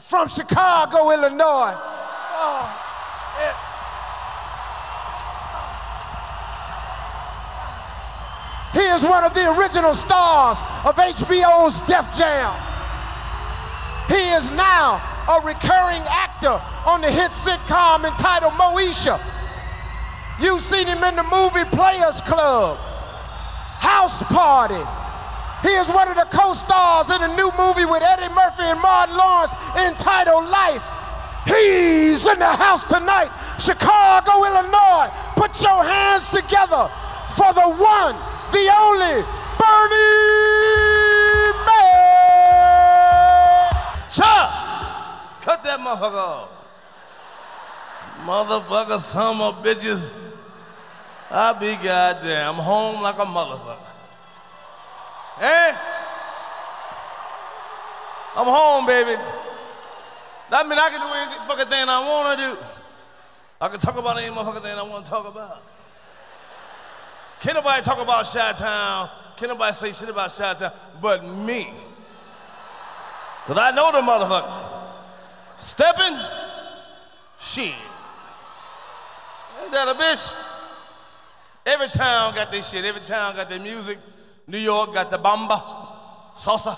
From Chicago, Illinois. Oh, it, he is one of the original stars of HBO's Def Jam. He is now a recurring actor on the hit sitcom entitled Moesha. You've seen him in the movie Players Club, House Party. He is one of the co-stars in a new movie with Eddie Murphy and Martin Lawrence entitled Life. He's in the house tonight, Chicago, Illinois. Put your hands together for the one, the only Bernie Mac. Chuck! Cut that motherfucker off. Motherfucker, some of bitches. I be goddamn home like a motherfucker. Eh? I'm home, baby. That mean I can do any fucking thing I wanna do. I can talk about any motherfucking thing I wanna talk about. Can't nobody talk about Chi-Town. Can't nobody say shit about Chi-Town but me. Cause I know the motherfucker. Stepping? Shit. Ain't that a bitch? Every town got their shit. Every town got their music. New York got the bamba, salsa.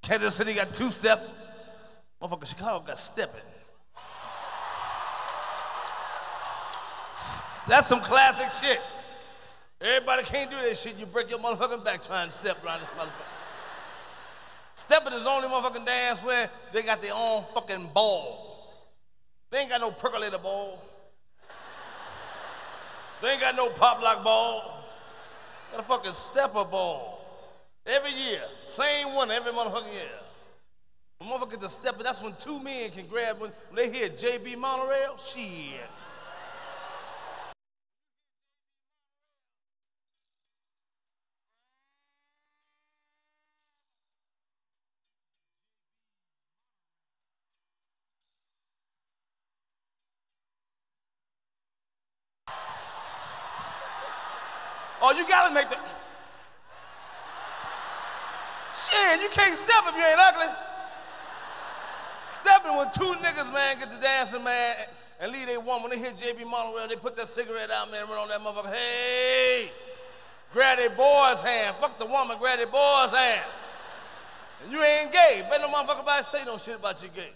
Kansas City got two-step. Motherfucker, Chicago got stepping. That's some classic shit. Everybody can't do that shit. You break your motherfucking back trying to step around this motherfucker. Stepping is the only motherfucking dance where they got their own fucking ball. They ain't got no percolator ball. They ain't got no pop lock ball. Got a fucking stepper ball. Every year. Same one every motherfucking year. When motherfucker get the stepper, that's when two men can grab when, when they hear JB Monorail. Shit. Gotta make the. Shit, you can't step if you ain't ugly. Stepping when two niggas, man, get to dancing, man, and leave they one. When they hit JB Monorail, they put that cigarette out, man, and run on that motherfucker. Hey, grab their boy's hand. Fuck the woman, grab their boy's hand. And you ain't gay. Bet no motherfucker about say no shit about you gay.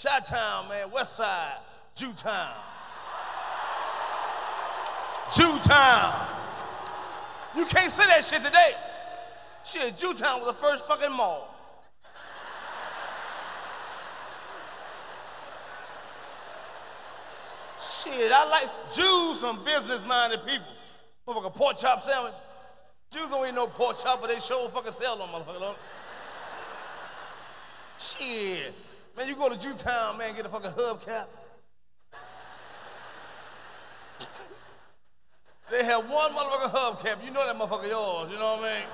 Chi-Town, man, West Side, Jewtown. Jewtown. You can't say that shit today. Shit, Jewtown was the first fucking mall. Shit, I like Jews, some business-minded people. Motherfucker, pork chop sandwich. Jews don't eat no pork chop, but they sure fucking sell them, motherfucker. Shit. Man, you go to Jewtown, man, get a fucking hubcap. They have one motherfucker hubcap. You know that motherfucker yours, you know what I mean?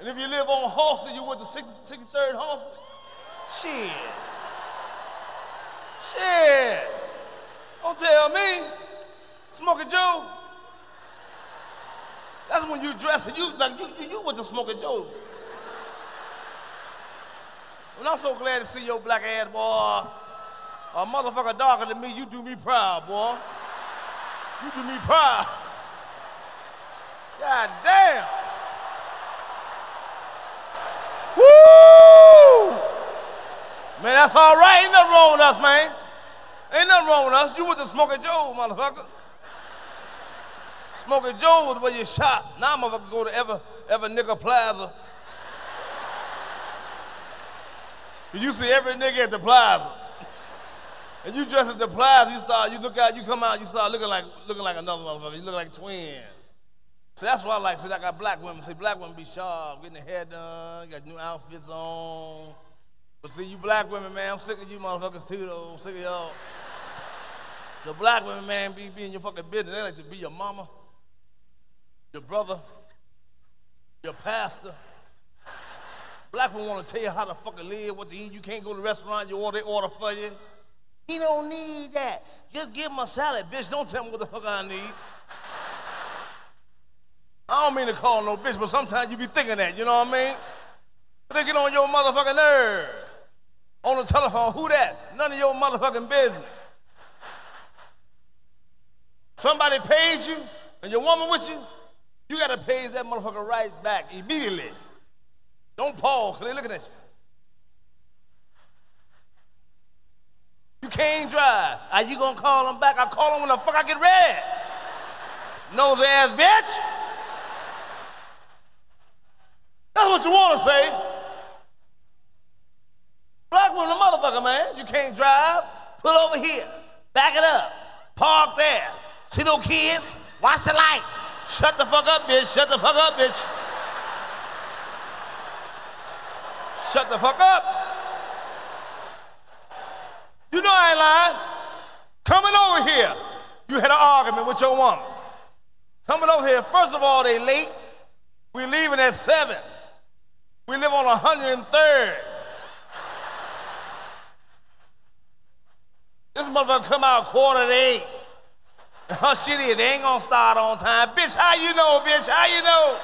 And if you live on Halsted, you went to 60, 63rd Halsted? Shit. Shit. Don't tell me. Smoking Joe. That's when you dress and you like you, you, you went to Smoking Joe. And I'm so glad to see your black ass boy. A motherfucker darker than me, you do me proud, boy. You do me proud. God damn. Woo! Man, that's all right. Ain't nothing wrong with us, man. Ain't nothing wrong with us. You went to Smoking Joe, motherfucker. Smoking Joe was where you shop. Now motherfucker go to Ever, Ever Nigga Plaza. You see every nigga at the plaza. And you dress at the plaza, you start, you look out, you come out, you start looking like looking like another motherfucker. You look like twins. So that's why I like. See, I got black women. See, black women be sharp, getting their hair done, got new outfits on. But see, you black women, man, I'm sick of you motherfuckers too, though. I'm sick of y'all. The black women, man, be, be in your fucking business. They like to be your mama, your brother, your pastor. Black women want to tell you how to fucking live, what to eat. You can't go to the restaurant, you order, they order for you. He don't need that. Just give him a salad, bitch. Don't tell him what the fuck I need. I don't mean to call no bitch, but sometimes you be thinking that, you know what I mean? They get on your motherfucking nerve. On the telephone, who that? None of your motherfucking business. Somebody pays you, and your woman with you, you gotta pay that motherfucker right back immediately. Don't pause, cause they looking at you. You can't drive. Are you gonna call them back? I call them when the fuck I get ready. Nosy ass bitch. That's what you wanna say. Black woman, motherfucker, man. You can't drive. Pull over here. Back it up. Park there. See no kids? Watch the light. Shut the fuck up, bitch. Shut the fuck up, bitch. Shut the fuck up. You know I ain't lying. Coming over here, you had an argument with your woman. Coming over here, first of all, they late. We leaving at 7. We live on 103rd. This motherfucker come out quarter to eight. Her shit is, they ain't gonna start on time. Bitch, how you know, bitch? How you know?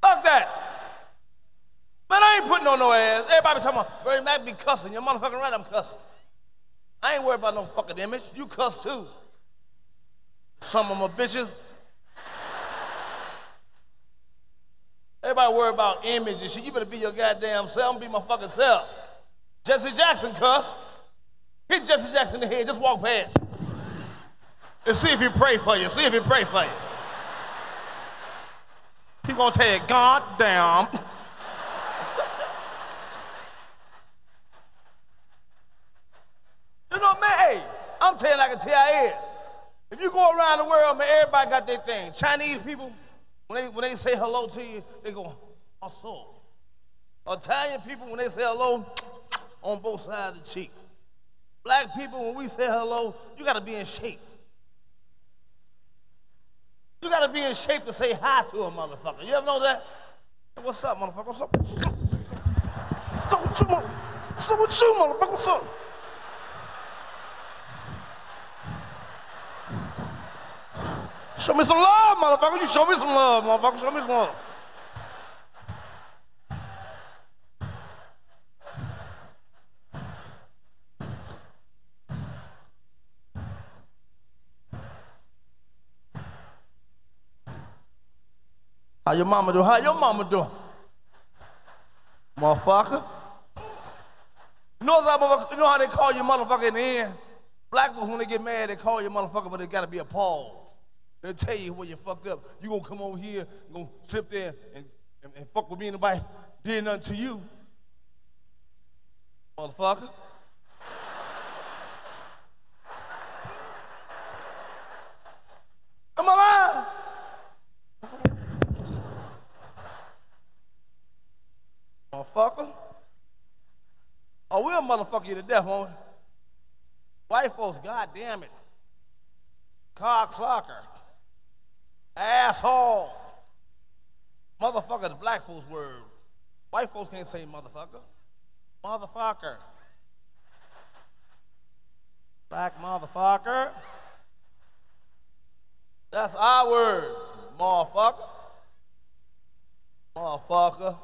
Fuck that. Man, I ain't putting on no ass. Everybody talking about, Bernie Mac be cussing. You're motherfucking right, I'm cussing. I ain't worried about no fucking image. You cuss too. Some of my bitches. Everybody worry about image and shit. You better be your goddamn self. I'm be my fucking self. Jesse Jackson cuss. Hit Jesse Jackson in the head. Just walk past. And see if he pray for you. See if he pray for you. He gonna tell you, God damn. You know, man, hey, If you go around the world, man, everybody got their thing. Chinese people, when they, when they say hello to you, they go, also. Italian people, when they say hello, on both sides of the cheek. Black people, when we say hello, you got to be in shape. You got to be in shape to say hi to a motherfucker. You ever know that? Hey, what's up, motherfucker? What's up? Motherfucker? What's up with you, motherfucker? What's up? Show me some love, motherfucker. You show me some love, motherfucker. Show me some love. How your mama do? How your mama do? Motherfucker. You know, how, you know how they call you motherfucker in the end? Black folks, when they get mad, they call you motherfucker, but it got to be a pause. They'll tell you when you fucked up. You gonna come over here, you gonna sit there and, and, and fuck with me and nobody did nothing to you. Motherfucker. Am I lying? Motherfucker. Oh, we'll motherfucker you to death, won't we? White folks, god damn it. Cocksucker. Asshole. Motherfucker is black folks' word. White folks can't say motherfucker. Motherfucker. Black motherfucker. That's our word. Motherfucker. Motherfucker.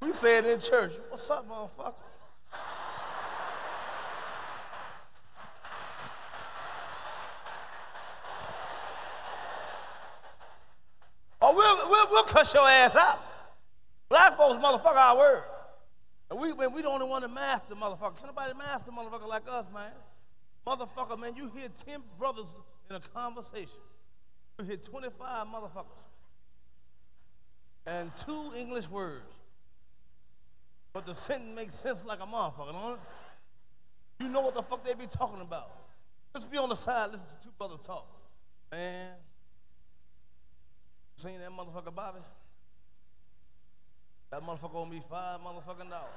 We say it in church. What's up, motherfucker? Or we'll, we'll, we'll cuss your ass out. Black folks, motherfucker, our word. And we, we the only one to master motherfucker. Can nobody master motherfucker like us, man? Motherfucker, man, you hear 10 brothers in a conversation. You hear 25 motherfuckers. And two English words. But the sentence makes sense like a motherfucker, don't it? You know what the fuck they be talking about. Just be on the side, listen to two brothers talk. Man, Seen that motherfucker Bobby? That motherfucker owe me five motherfucking dollars.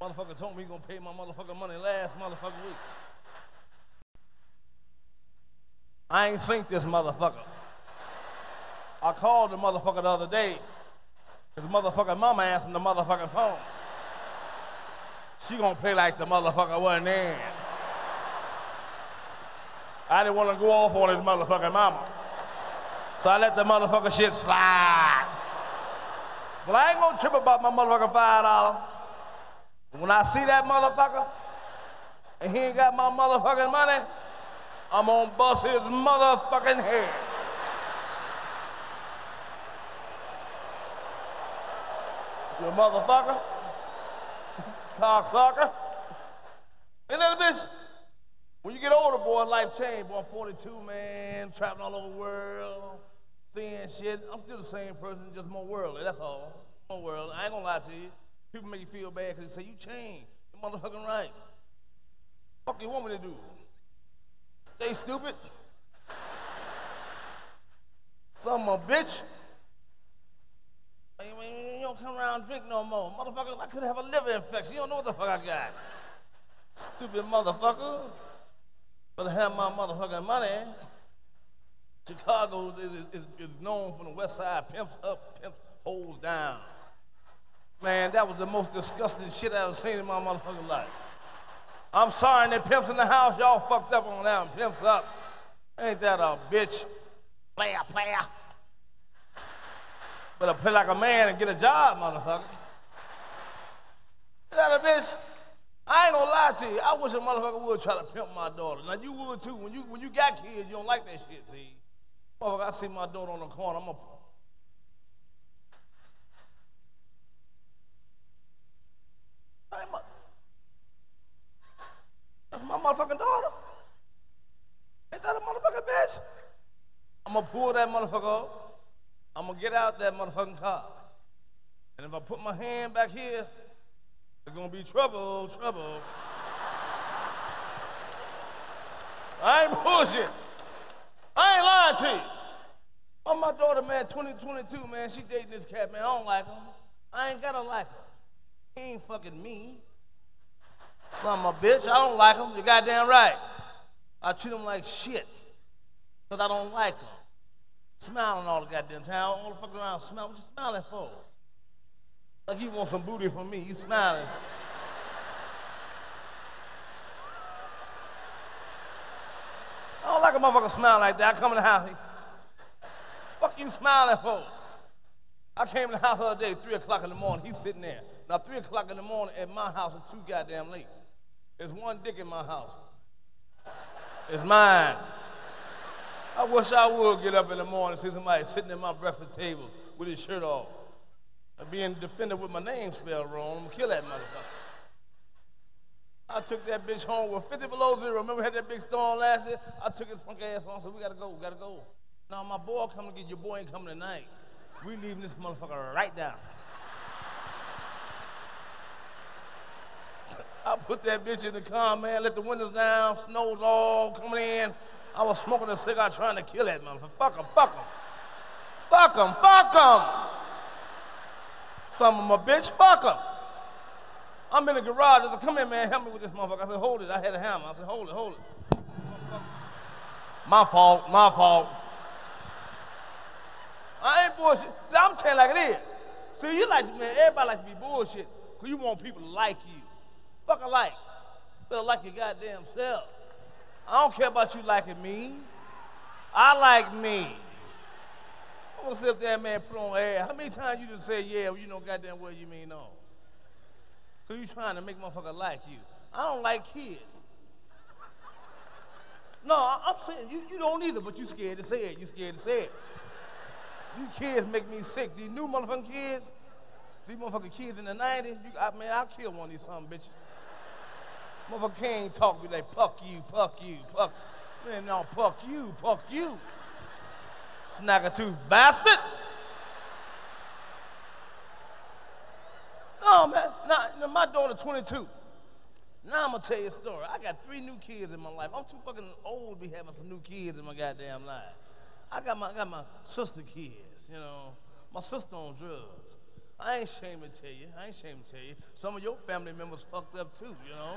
Motherfucker told me he gonna pay my motherfucking money last motherfucking week. I ain't seen this motherfucker. I called the motherfucker the other day. His motherfucking mama answered the motherfucking phone. She gonna play like the motherfucker wasn't there. I didn't want to go off on his motherfucking mama. So I let the motherfucker shit slide. But I ain't gonna trip about my motherfucker five dollars. When I see that motherfucker and he ain't got my motherfucking money, I'm gonna bust his motherfucking head. You motherfucker, cocksucker. And then bitch, when you get older, boy, life change. Boy, I'm 42, man, traveling all over the world, seeing shit. I'm still the same person, just more worldly. That's all. More worldly. I ain't gonna lie to you. People make you feel bad because they say you changed. You motherfucking right. Fuck you want me to do? Stay stupid? Some a bitch. You don't come around drink no more. Motherfucker, I could have a liver infection. You don't know what the fuck I got. Stupid motherfucker. But have my motherfucking money. Chicago is, is, is known from the west side, pimps up, pimps holes down. Man, that was the most disgusting shit I ever seen in my motherfucking life. I'm sorry, and that pimps in the house, y'all fucked up on that one. Pimps up. Ain't that a bitch? Player, player. Better play like a man and get a job, motherfucker. Is that a bitch? I ain't gonna lie to you. I wish a motherfucker would try to pimp my daughter. Now you would too. When you when you got kids, you don't like that shit, see. Motherfucker, I see my daughter on the corner, I'm gonna That's my motherfucking daughter. Ain't that a motherfucking bitch? I'm gonna pull that motherfucker up. I'm gonna get out that motherfucking car. And if I put my hand back here, it's gonna be trouble, trouble. I ain't bullshit. Lying to you. Oh, my daughter, man, 2022, man, she dating this cat, man. I don't like him. I ain't gotta like him. He ain't fucking me. Son of a bitch, I don't like him. You goddamn right. I treat him like shit. Because I don't like him. Smiling all the goddamn time. All the fucking around smiling. What you smiling for? Like you want some booty from me. You smiling. I don't like a motherfucker smile like that. I come in the house. Fuck you smiling for? I came in the house the other day, 3 o'clock in the morning. He's sitting there. Now, 3 o'clock in the morning at my house is too goddamn late. There's one dick in my house. It's mine. I wish I would get up in the morning and see somebody sitting at my breakfast table with his shirt off. And being defended with my name spelled wrong. I'm gonna kill that motherfucker. I took that bitch home with 50 below zero. Remember we had that big storm last year? I took his punk ass home, so we gotta go, we gotta go. Now my boy coming to get your boy ain't coming tonight. We leaving this motherfucker right down. I put that bitch in the car, man, let the windows down, snow's all coming in. I was smoking a cigar trying to kill that motherfucker. Fuck him, fuck him. Fuck him, fuck him. Some of my bitch, fuck him. I'm in the garage. I said, come here, man, help me with this motherfucker. I said, hold it. I had a hammer. I said, hold it, hold it. My fault, my fault. I ain't bullshit. See, I'm telling like it is. See, you like, man, everybody like to be bullshit because you want people to like you. Fuck a like. Better like your goddamn self. I don't care about you liking me. I like me. I'm gonna sit there, man, put on air. How many times you just say yeah, well, you know goddamn well you mean no? Cause you trying to make motherfucker like you. I don't like kids. No, I'm saying you, you don't either, but you scared to say it. You scared to say it. You kids make me sick. These new motherfucking kids, these motherfucking kids in the 90s, you, I, man, I'll kill one of these some bitches. Motherfucker can't talk, be like, puck you, puck you, puck. Man, no, puck you, puck you. Snagger-tooth bastard. No, man. Now, my daughter 22. Now I'm gonna tell you a story. I got three new kids in my life. I'm too fucking old to be having some new kids in my goddamn life. I got my, I got my sister kids, you know. My sister on drugs. I ain't ashamed to tell you. I ain't ashamed to tell you. Some of your family members fucked up too, you know.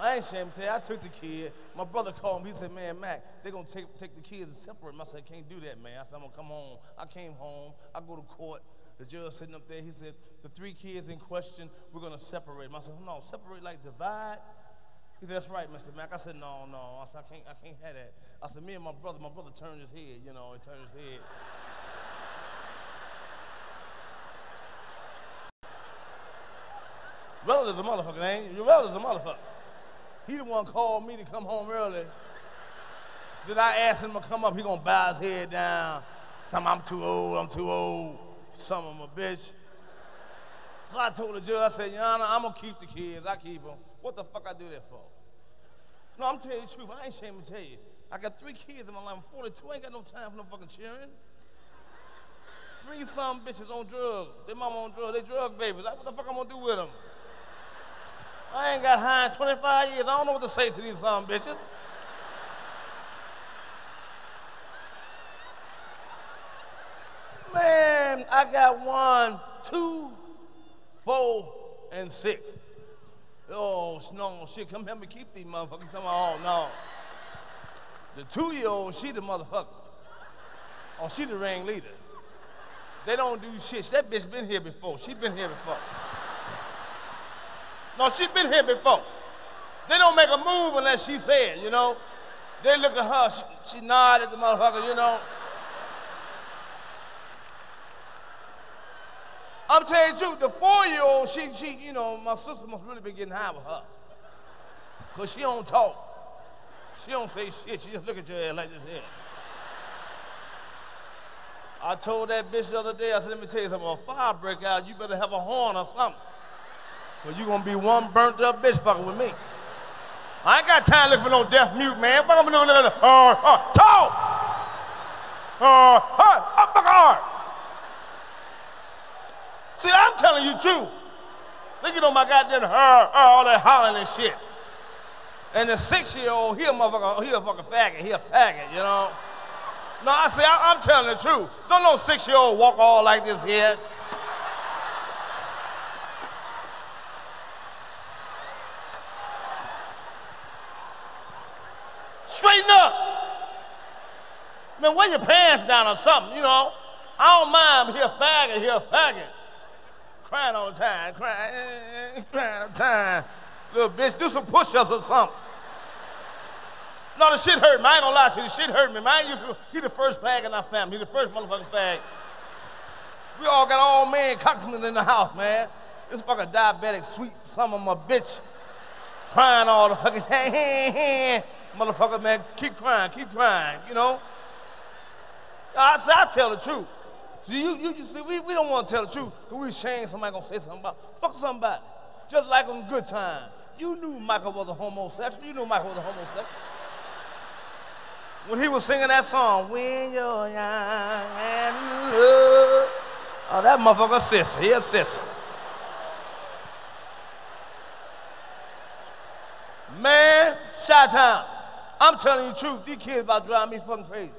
I ain't ashamed to tell you. I took the kid. My brother called me. He said, man, Mac, they're to take, take the kids and separate them. I said, can't do that, man. I said, I'm to come home. I came home. I go to court. The judge sitting up there. He said, the three kids in question, we're going to separate them. I said, no, separate like divide. He said, that's right, Mr. Mack. I said, no, no. I said, I can't, I can't have that. I said, me and my brother, my brother turned his head, you know, he turned his head. Relative's a motherfucker, ain't you? Your relative's a motherfucker. He the one called me to come home early. Did I ask him to come up? He gonna bow his head down. Tell me I'm too old, I'm too old. Son of a bitch. So I told the judge, I said, Your Honor, I'm gonna keep the kids. I keep them. What the fuck I do that for? No, I'm telling you the truth. I ain't ashamed to tell you. I got three kids in my life. I'm 42. I ain't got no time for no fucking cheering. Three some bitches on drugs. They mama on drugs. They drug babies. What the fuck I'm gonna do with them? I ain't got high in 25 years. I don't know what to say to these some bitches. Man, I got one, two, four, and six. Oh, no, shit, come help me keep these motherfuckers. Tell me, oh, no. The two-year-old, she the motherfucker. Oh, she the ring leader. They don't do shit. That bitch been here before. She been here before. No, she been here before. They don't make a move unless she said, you know. They look at her, she, she nod at the motherfucker, you know. I'm telling you the four-year-old, she, she, you know, my sister must really be getting high with her. Because she don't talk. She don't say shit. She just look at your head like this here. I told that bitch the other day, I said, let me tell you something, if a fire break out, you better have a horn or something. Because you're to be one burnt up bitch fucking with me. I ain't got time to look for no deaf mute, man. Fuck, I'm to uh, uh, talk! Uh, uh, fuck hard! See, I'm telling you true. At on my goddamn her, her, all that hollering and shit. And the six-year-old, he a motherfucker, he a fucking faggot, he a faggot, you know? No, I say, I, am telling the truth. Don't no six-year-old walk all like this here. Straighten up. Man, wear your pants down or something, you know? I don't mind, he a faggot, he a faggot crying all the time, crying, crying all the time. Little bitch, do some push-ups or something. No, the shit hurt me. I ain't gonna lie to you. The shit hurt me. Man, used to, he the first fag in our family. He the first motherfucking fag. We all got all man cocksmen in the house, man. This fucking diabetic, sweet son of a bitch, crying all the fucking motherfucker, man. Keep crying, keep crying, you know. I, I tell the truth. See, you, you, you see, we, we don't want to tell the truth because we ashamed somebody going to say something about, fuck somebody. Just like on good time. You knew Michael was a homosexual. You knew Michael was a homosexual. When he was singing that song, When You're Young and Love. Oh, that motherfucker sister. He a sister. Man, shot time. I'm telling you the truth. These kids about to drive me fucking crazy.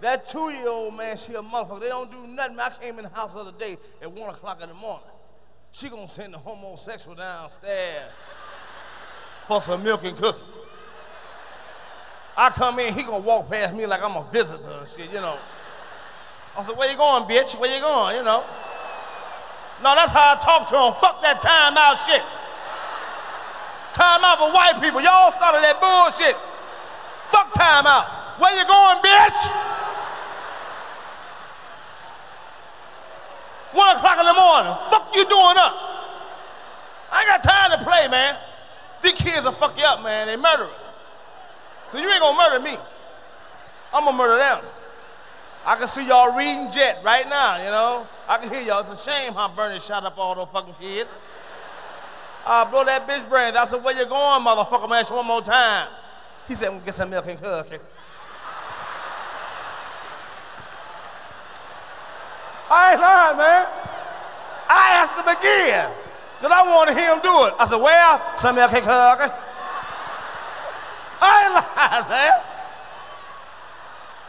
That two-year-old man, she a motherfucker. They don't do nothing. I came in the house the other day at one o'clock in the morning. She gonna send the homosexual downstairs for some milk and cookies. I come in, he gonna walk past me like I'm a visitor and shit, you know. I said, where you going, bitch? Where you going, you know? No, that's how I talk to him. Fuck that time out shit. Time out for white people. Y'all started that bullshit. Fuck time out. Where you going, bitch? One o'clock in the morning. Fuck you doing up? I ain't got time to play, man. These kids will fuck you up, man. They murderers. So you ain't gonna murder me. I'm gonna murder them. I can see y'all reading Jet right now, you know. I can hear y'all. It's a shame how Bernie shot up all those fucking kids. I'll blow that bitch brains. I said, where you going, motherfucker? Man, one more time. He said, I'm gonna get some milk and cookies. I ain't lying, man. I asked him again because I him to do it. I said, well, some of y'all can't cook. I ain't lying, man.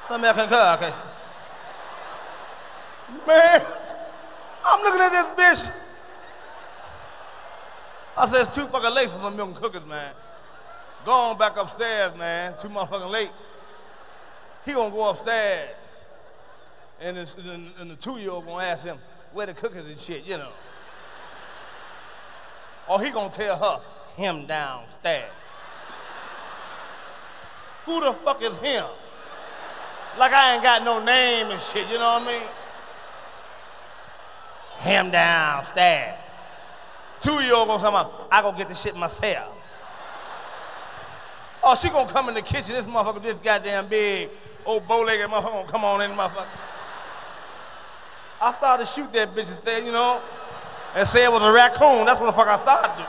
Some of y'all can cook. Man, I'm looking at this bitch. I said, it's too fucking late for some milk and cookies, man. Go on back upstairs, man. Too motherfucking late. He gonna go upstairs and, the, and the two-year-old gonna ask him where the cookies and shit, you know. Or he gonna tell her, him downstairs. Who the fuck is him? Like I ain't got no name and shit, you know what I mean? Him downstairs. Two-year-old gonna say, I go get the shit myself. Oh, she gonna come in the kitchen. This motherfucker, this goddamn big old bow-legged motherfucker gonna come on in, motherfucker. I started to shoot that bitch there, you know, and say it was a raccoon. That's what the fuck I started to do.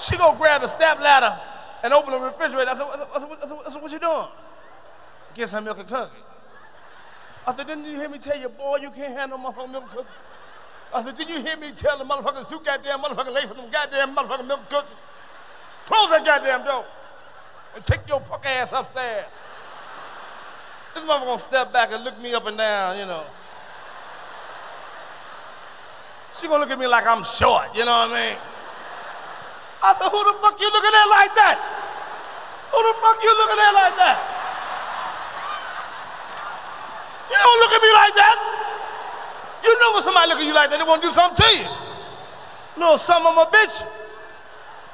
She gonna grab a step ladder and open the refrigerator. I said, I said, I said, what you doing? Get some milk and cookies. I said, didn't you hear me tell you, boy, you can't handle no motherfucking milk and cookie? I said, did you hear me tell the motherfuckers too goddamn motherfucking late for them goddamn motherfucking milk cookies? Close that goddamn door and take your punk ass upstairs. This motherfucker gonna step back and look me up and down, you know. She gonna look at me like I'm short, you know what I mean? I said, who the fuck you looking at like that? Who the fuck you looking at like that? You don't look at me like that. You know when somebody look at you like that, they want to do something to you. Little son of a bitch.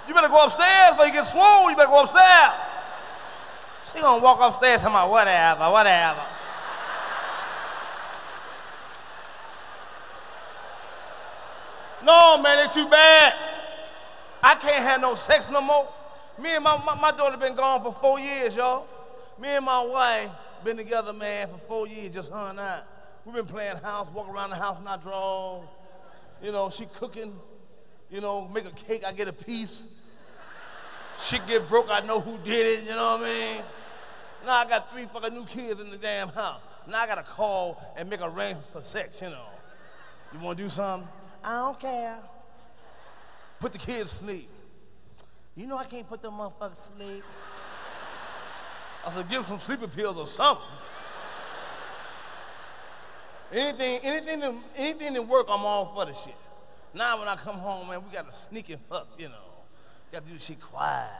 You better go upstairs before you get swole. You better go upstairs. She gonna walk upstairs and my whatever, whatever. No, man, it's too bad. I can't have no sex no more. Me and my, my, my daughter been gone for four years, y'all. Me and my wife been together, man, for four years, just her and I. We've been playing house, walk around the house in our drawers. You know, she cooking. You know, make a cake, I get a piece. She get broke, I know who did it, you know what I mean? Now I got three fucking new kids in the damn house. Now I gotta call and make a ring for sex, you know. You wanna do something? I don't care. Put the kids to sleep. You know I can't put them motherfuckers to sleep. I said, give some sleeping pills or something. Anything, anything, to, anything to work, I'm all for the shit. Now when I come home, man, we got to sneak and fuck, you know. Got to do shit quiet.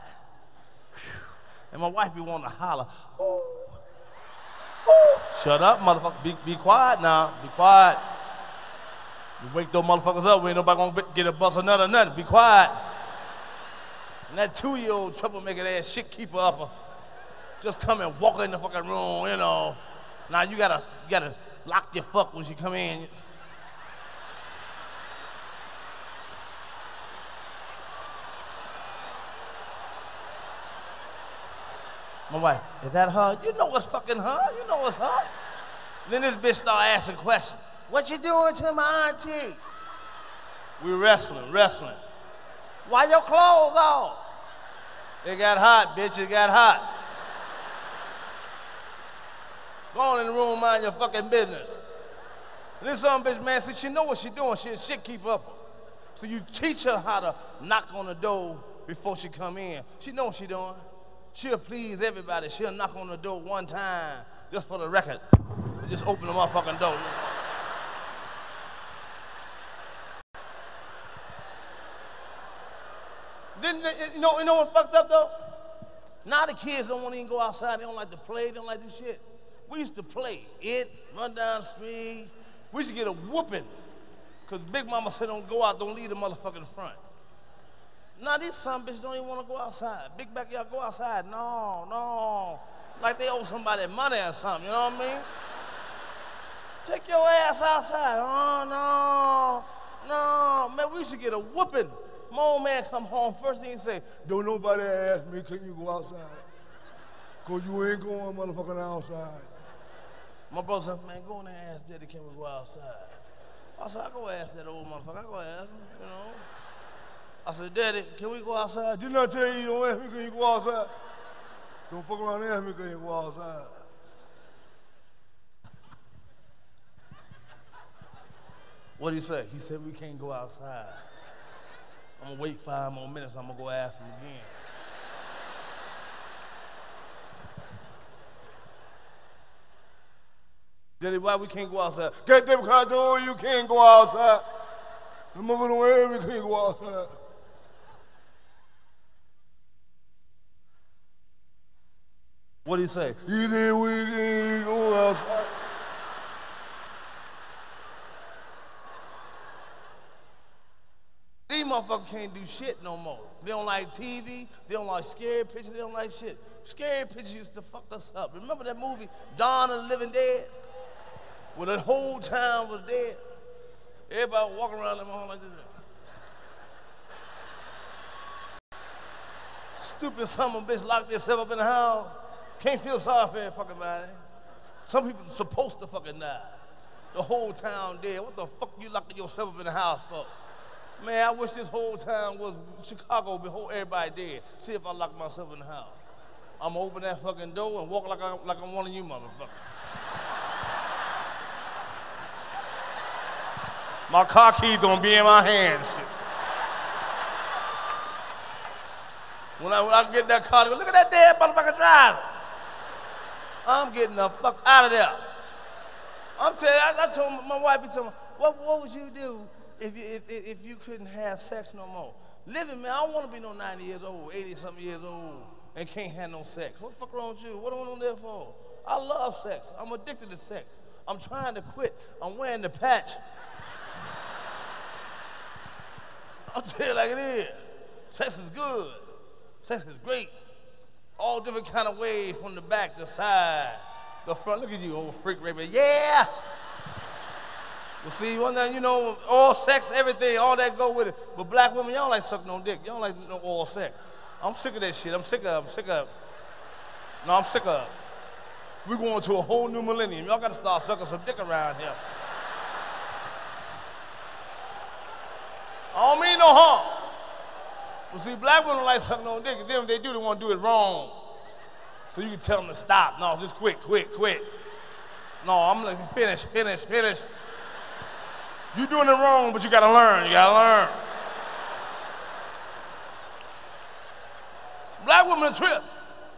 And my wife be wanting to holler, ooh, ooh. Shut up, motherfucker. Be, be quiet now. Be quiet. You wake those motherfuckers up, we ain't nobody gonna get a bus or nothing, nothing. Be quiet. And that two-year-old troublemaker ass shit keeper upper uh, just come and walk in the fucking room, you know. Now you gotta, you gotta lock your fuck when she come in. My wife, is that her? You know what's fucking her. You know what's her. Then this bitch start asking questions. What you doing to my auntie? We wrestling, wrestling. Why your clothes off? It got hot, bitch. It got hot. Go on in the room, mind your fucking business. And this some bitch, man, see, she know what she doing. She shit keep up. So you teach her how to knock on the door before she come in. She know what she doing. She'll please everybody. She'll knock on the door one time just for the record. Just open the motherfucking door. Then you know, you know what fucked up though? Now the kids don't want to even go outside. They don't like to play. They don't like to do shit. We used to play it, run down the street. We used to get a whooping. Because Big Mama said don't go out, don't leave the motherfucking front. Now these some bitches don't even want to go outside. Big backyard, go outside. No, no. Like they owe somebody money or something, you know what I mean? Take your ass outside. Oh, no, no. Man, we should get a whooping. My old man come home, first thing he say, don't nobody ask me, can you go outside? Cause you ain't going motherfucking outside. My brother said, man, go in there and ask daddy, can we go outside? I said, I go ask that old motherfucker, I go ask him, you know. I said, Daddy, can we go outside? Didn't I tell you you don't ask me can you go outside? Don't fuck around and ask me can you go outside. What did he say? He said we can't go outside. I'm gonna wait five more minutes, I'm gonna go ask him again. Daddy, why we can't go outside? Get them because oh, you can't go outside. The mother don't ask me can't go outside. What did he say? We. These motherfuckers can't do shit no more. They don't like TV, they don't like scary pictures, they don't like shit. Scary pictures used to fuck us up. Remember that movie, Dawn of the Living Dead? Where the whole town was dead? Everybody walking around them all like this. Stupid son of a bitch locked themselves up in the house. Can't feel sorry for fucking body. Some people supposed to fucking die. The whole town dead. What the fuck you locking yourself up in the house for? Man, I wish this whole town was Chicago, behold everybody dead. See if I lock myself in the house. I'm gonna open that fucking door and walk like I'm, like I'm one of you motherfuckers. my car keys gonna be in my hands. When I, when I get that car, go, look at that dead motherfucker driver. I'm getting the fuck out of there. I'm telling you, I, I told my, wife, he told me, what, what would you do if you, if, if you couldn't have sex no more? Living, man, I don't want to be no 90 years old, 80 something years old, and can't have no sex. What the fuck wrong with you? What am I there for? I love sex. I'm addicted to sex. I'm trying to quit. I'm wearing the patch. I'll tell you like it is. Sex is good. Sex is great. All different kind of ways from the back, the side, the front. Look at you, old freak raper. Yeah. Well, see, one thing, you know, all sex, everything, all that go with it. But black women, y'all like sucking on dick. Y'all like no all sex. I'm sick of that shit. I'm sick of, I'm sick of. No, I'm sick of. We're going to a whole new millennium. Y'all got to start sucking some dick around here. I don't mean no harm. Well, see, black women like sucking on dick, then if they do, they want to do it wrong. So you can tell them to stop. No, just quit, quit, quit. No, I'm like, finish, finish, finish. You're doing it wrong, but you gotta learn. You gotta learn. Black women trip.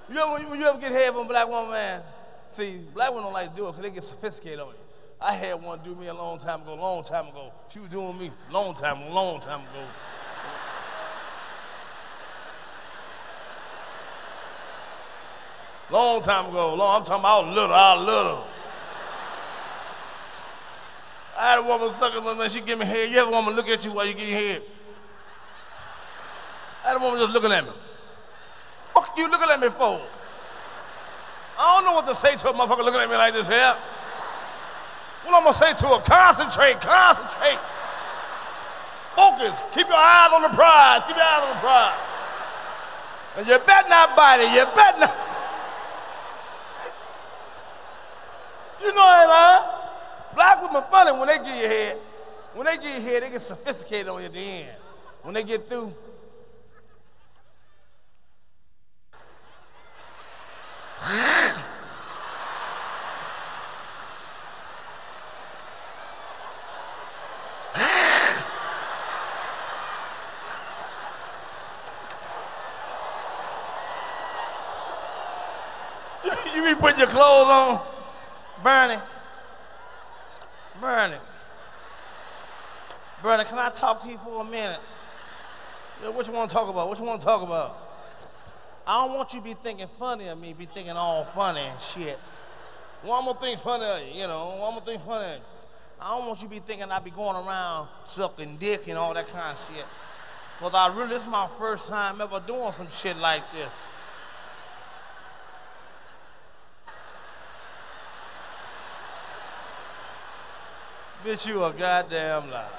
You ever, you ever get head from black woman, man? See, black women don't like to do it because they get sophisticated on you. I had one do me a long time ago, long time ago. She was doing me long time, long time ago. Long time ago, long, I'm talking about little, I was little. I had a woman sucking me, man, she give me head. You ever woman look at you while you get your head? I had a woman just looking at me. Fuck you looking at me for? I don't know what to say to a motherfucker looking at me like this here. What I'm gonna say to her? Concentrate, concentrate. Focus. Keep your eyes on the prize. Keep your eyes on the prize. And you better not bite it. You better not. You know I ain't lying. Black women funny when they get your head. When they get your head, they get sophisticated on you at the end. When they get through. you be putting your clothes on, Bernie. Bernie. Bernie, can I talk to you for a minute? Yeah, what you want to talk about? What you want to talk about? I don't want you to be thinking funny of me, be thinking all funny and shit. One more thing funny of you, you know, one more thing funny. I don't want you to be thinking I be going around sucking dick and all that kind of shit. Because I really, this is my first time ever doing some shit like this. Bitch, you a goddamn lie.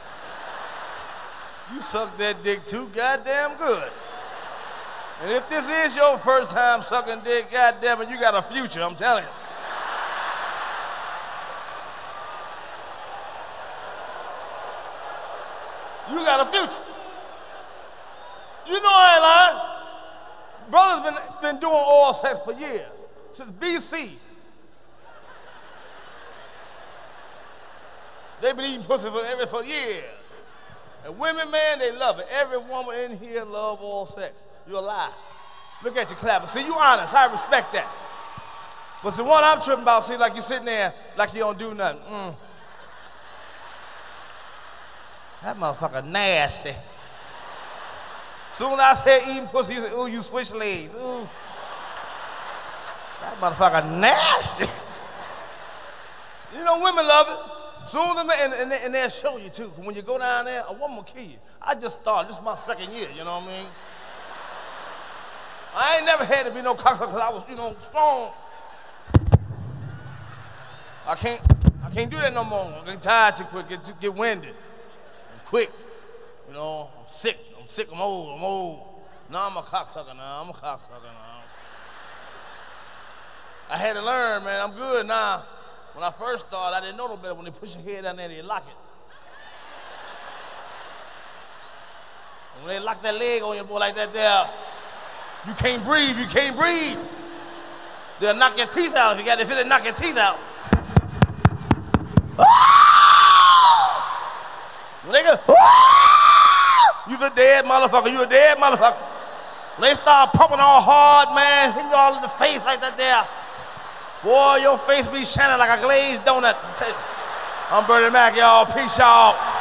You suck that dick too goddamn good. And if this is your first time sucking dick, goddamn it, you got a future, I'm telling you. You got a future. You know I ain't lying. Brother's been, been doing oral sex for years, since BC. They've been eating pussy for, every, for years. And women, man, they love it. Every woman in here love all sex. You're a lie. Look at you clapping. See, you honest. I respect that. But the one I'm tripping about, see, like you sitting there like you don't do nothing. Mm. That motherfucker nasty. Soon as I said eating pussy, you said, ooh, you switch legs. Ooh. That motherfucker nasty. You know, women love it. Soon as and, and, and they'll show you too. When you go down there, a woman will kill you. I just started. This is my second year. You know what I mean? I ain't never had to be no cocksucker because I was, you know, strong. I can't, I can't do that no more. I'm getting tired too quick, get, get winded. I'm quick. You know, I'm sick. I'm sick. I'm old. I'm old. Now I'm a cocksucker now. I'm a cocksucker now. I had to learn, man. I'm good now. When I first started, I didn't know no better. When they push your head down there, they lock it. And when they lock that leg on your boy like that there, you can't breathe, you can't breathe. They'll knock your teeth out if you got if they knock your teeth out. When they go, you the dead motherfucker, you a dead motherfucker. When they start pumping all hard, man, hitting you all in the face like that there. Boy, your face be shining like a glazed donut. I'm Bernie Mac, y'all. Peace, y'all.